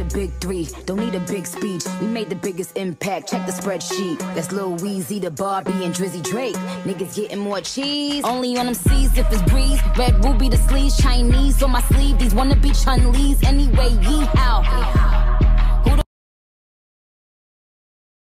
a big three, don't need a big speech. We made the biggest impact, check the spreadsheet. That's Lil Weezy, the Barbie, and Drizzy Drake. Niggas getting more cheese. Only on them C's if it's breeze. Red ruby, the sleeves, Chinese on my sleeve. These wanna be Chun-Li's anyway, yee.